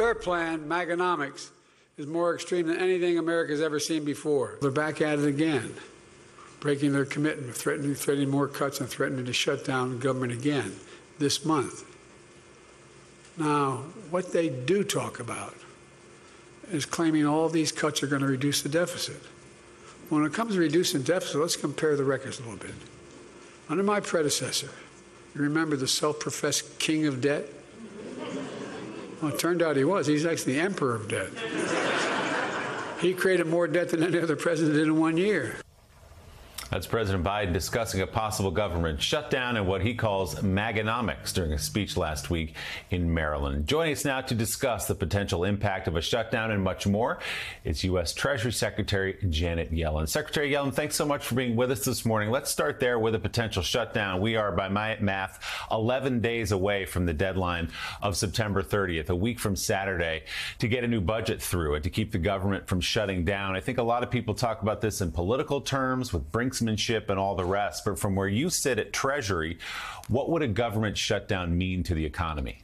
Their plan, Maganomics, is more extreme than anything America's ever seen before. They're back at it again, breaking their commitment, threatening, threatening more cuts, and threatening to shut down government again this month. Now, what they do talk about is claiming all these cuts are going to reduce the deficit. When it comes to reducing deficit, let's compare the records a little bit. Under my predecessor, you remember the self professed king of debt? Well, it turned out he was. He's actually the emperor of debt. he created more debt than any other president did in one year. That's President Biden discussing a possible government shutdown and what he calls Maganomics during a speech last week in Maryland. Joining us now to discuss the potential impact of a shutdown and much more, it's U.S. Treasury Secretary Janet Yellen. Secretary Yellen, thanks so much for being with us this morning. Let's start there with a potential shutdown. We are, by my math, 11 days away from the deadline of September 30th, a week from Saturday, to get a new budget through and to keep the government from shutting down. I think a lot of people talk about this in political terms with Brinks brinksmanship and all the rest. But from where you sit at Treasury, what would a government shutdown mean to the economy?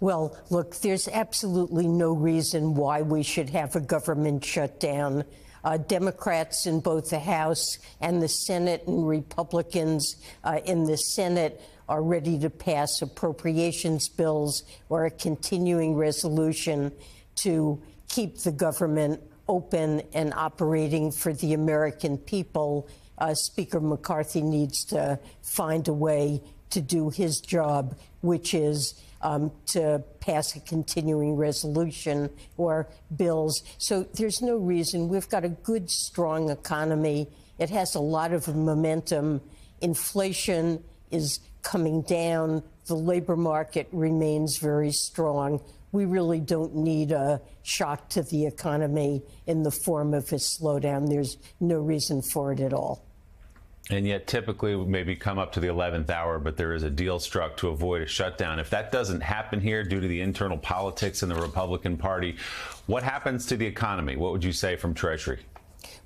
Well, look, there's absolutely no reason why we should have a government shutdown. Uh, Democrats in both the House and the Senate and Republicans uh, in the Senate are ready to pass appropriations bills or a continuing resolution to keep the government open and operating for the American people uh, Speaker McCarthy needs to find a way to do his job, which is um, to pass a continuing resolution or bills. So there's no reason. We've got a good, strong economy. It has a lot of momentum. Inflation is coming down. The labor market remains very strong we really don't need a shock to the economy in the form of a slowdown. There's no reason for it at all. And yet, typically, maybe come up to the 11th hour, but there is a deal struck to avoid a shutdown. If that doesn't happen here due to the internal politics in the Republican Party, what happens to the economy? What would you say from Treasury?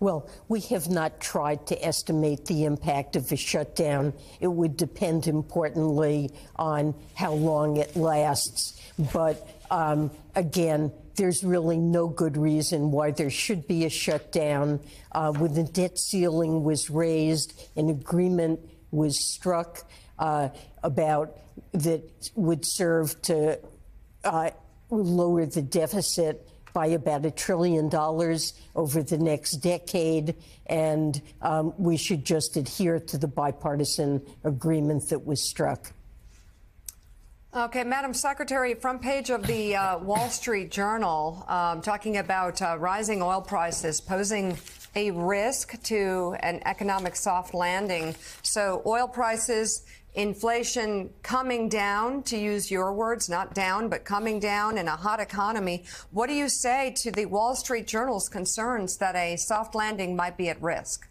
Well, we have not tried to estimate the impact of a shutdown. It would depend importantly on how long it lasts. But um, again, there's really no good reason why there should be a shutdown. Uh, when the debt ceiling was raised, an agreement was struck uh, about that would serve to uh, lower the deficit by about a trillion dollars over the next decade, and um, we should just adhere to the bipartisan agreement that was struck. Okay, Madam Secretary, front page of the uh, Wall Street Journal um, talking about uh, rising oil prices posing a risk to an economic soft landing. So, oil prices, inflation coming down, to use your words, not down, but coming down in a hot economy. What do you say to the Wall Street Journal's concerns that a soft landing might be at risk?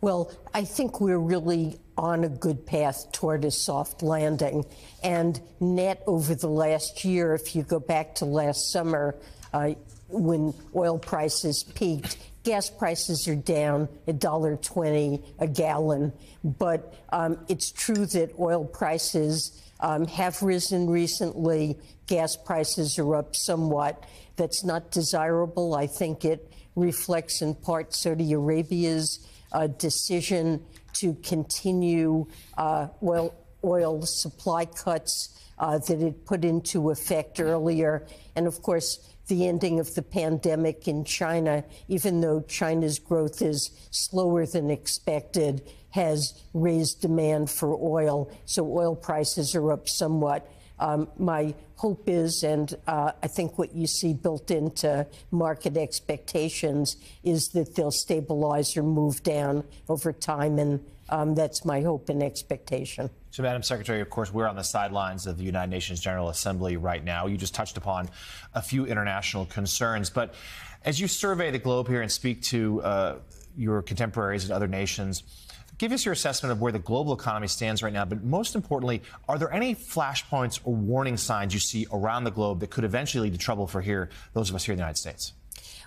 Well, I think we're really on a good path toward a soft landing. And net over the last year, if you go back to last summer, uh, when oil prices peaked, gas prices are down $1.20 a gallon. But um, it's true that oil prices um, have risen recently. Gas prices are up somewhat. That's not desirable. I think it reflects in part Saudi Arabia's uh, decision to continue uh, oil, oil supply cuts uh, that it put into effect earlier. And of course, the ending of the pandemic in China, even though China's growth is slower than expected, has raised demand for oil. So oil prices are up somewhat. Um, my hope is, and uh, I think what you see built into market expectations is that they'll stabilize or move down over time, and um, that's my hope and expectation. So, Madam Secretary, of course, we're on the sidelines of the United Nations General Assembly right now. You just touched upon a few international concerns, but as you survey the globe here and speak to uh, your contemporaries in other nations, Give us your assessment of where the global economy stands right now, but most importantly, are there any flashpoints or warning signs you see around the globe that could eventually lead to trouble for here, those of us here in the United States?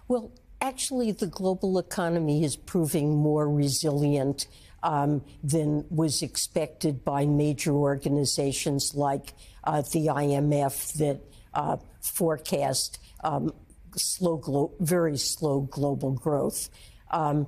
Well, actually, the global economy is proving more resilient um, than was expected by major organizations like uh, the IMF that uh, forecast um, slow, very slow global growth. Um,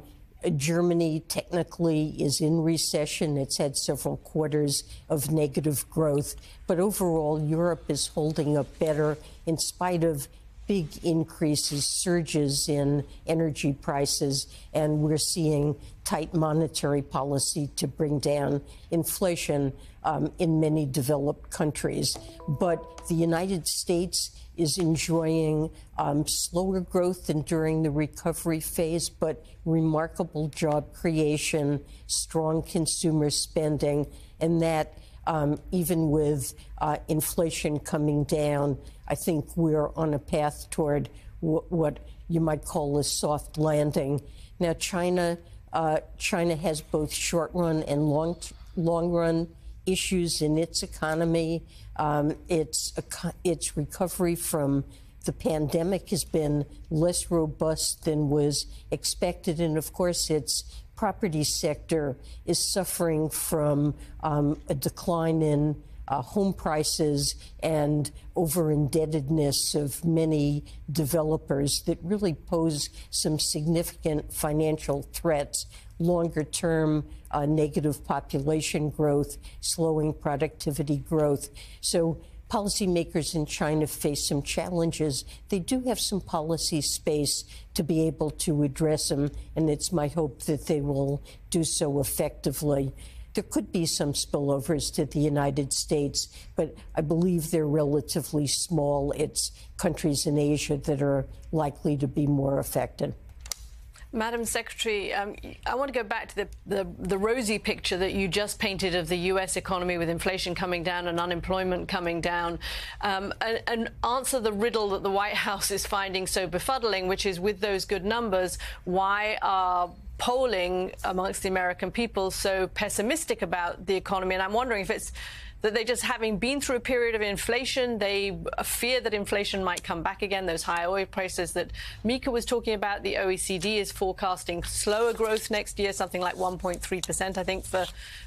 Germany technically is in recession. It's had several quarters of negative growth. But overall, Europe is holding up better in spite of big increases, surges in energy prices, and we're seeing tight monetary policy to bring down inflation um, in many developed countries. But the United States is enjoying um, slower growth than during the recovery phase, but remarkable job creation, strong consumer spending, and that um, even with uh, inflation coming down, I think we're on a path toward w- what you might call a soft landing. Now, China, uh, China has both short run and long long run issues in its economy. Um, its its recovery from the pandemic has been less robust than was expected, and of course, its property sector is suffering from um, a decline in uh, home prices and over indebtedness of many developers that really pose some significant financial threats. Longer term uh, negative population growth, slowing productivity growth. So policymakers in China face some challenges. They do have some policy space to be able to address them, and it's my hope that they will do so effectively. There could be some spillovers to the United States, but I believe they're relatively small. It's countries in Asia that are likely to be more affected. Madam Secretary, um, I want to go back to the, the, the, rosy picture that you just painted of the U.S. economy with inflation coming down and unemployment coming down, um, and, and, answer the riddle that the White House is finding so befuddling, which is with those good numbers, why are polling amongst the American people so pessimistic about the economy? And I'm wondering if it's that they just having been through a period of inflation, they fear that inflation might come back again. Those high oil prices that Mika was talking about, the OECD is forecasting slower growth next year, something like 1.3 percent, I think, for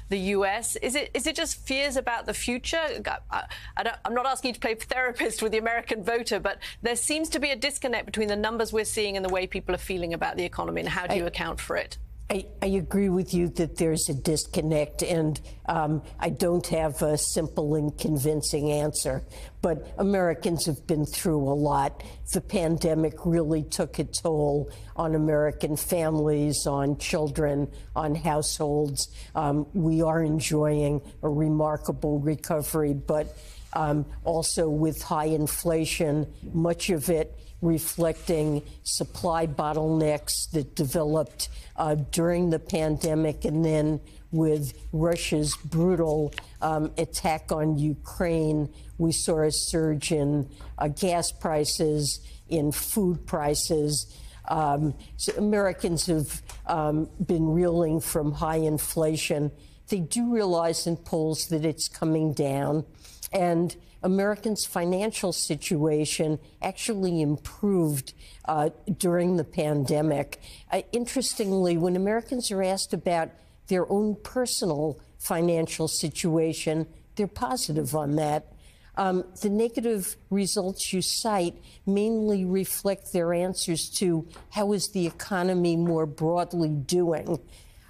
the US. Is it is it just fears about the future? I, am not asking you to play therapist with the American voter, but there seems to be a disconnect between the numbers we're seeing and the way people are feeling about the economy. And how do you I, account for it? I, I, agree with you that there's a disconnect, and um, I don't have a simple and convincing answer. But Americans have been through a lot. The pandemic really took a toll on American families, on children, on households. Um, we are enjoying a remarkable recovery, but um, also with high inflation, much of it reflecting supply bottlenecks that developed uh, during the pandemic and then with Russia's brutal um, attack on Ukraine, we saw a surge in uh, gas prices, in food prices. Um, so Americans have um, been reeling from high inflation. They do realize in polls that it's coming down. And Americans' financial situation actually improved uh, during the pandemic. Uh, interestingly, when Americans are asked about their own personal financial situation, they're positive on that. Um, the negative results you cite mainly reflect their answers to how is the economy more broadly doing.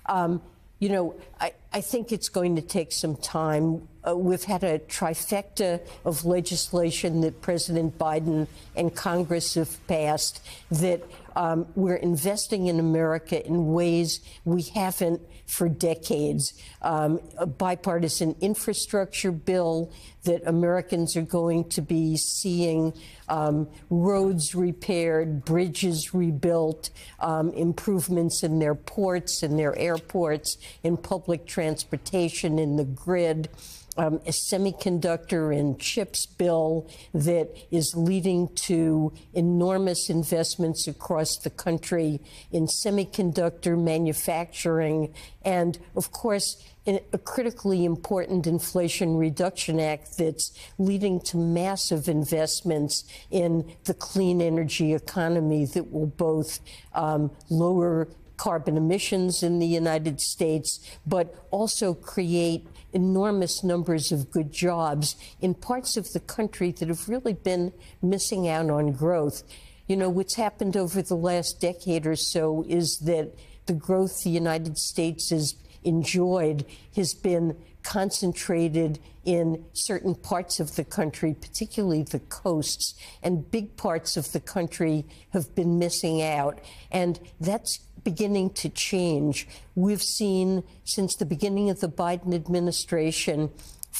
Um, you know, I, I think it's going to take some time. Uh, we've had a trifecta of legislation that President Biden and Congress have passed that um, we're investing in America in ways we haven't for decades. Um, a bipartisan infrastructure bill that Americans are going to be seeing um, roads repaired, bridges rebuilt, um, improvements in their ports and their airports, in public transportation, in the grid um, a semiconductor and chips bill that is leading to enormous investments across the country in semiconductor manufacturing, and of course, a critically important Inflation Reduction Act that's leading to massive investments in the clean energy economy that will both um, lower carbon emissions in the United States, but also create enormous numbers of good jobs in parts of the country that have really been missing out on growth. You know, what's happened over the last decade or so is that the growth the United States has enjoyed has been concentrated in certain parts of the country, particularly the coasts, and big parts of the country have been missing out. And that's beginning to change. We've seen since the beginning of the Biden administration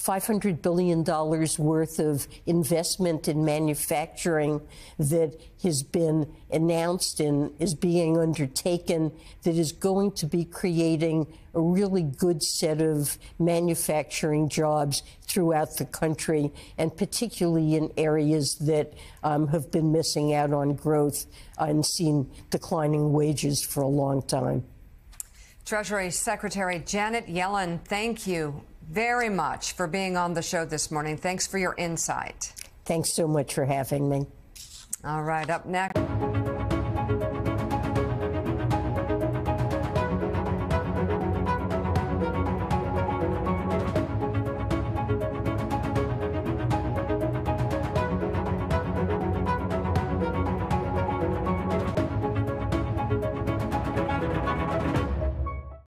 $500 billion worth of investment in manufacturing that has been announced and is being undertaken that is going to be creating a really good set of manufacturing jobs throughout the country, and particularly in areas that um, have been missing out on growth and seen declining wages for a long time. Treasury Secretary Janet Yellen, thank you very much for being on the show this morning. Thanks for your insight. Thanks so much for having me. All right, up next.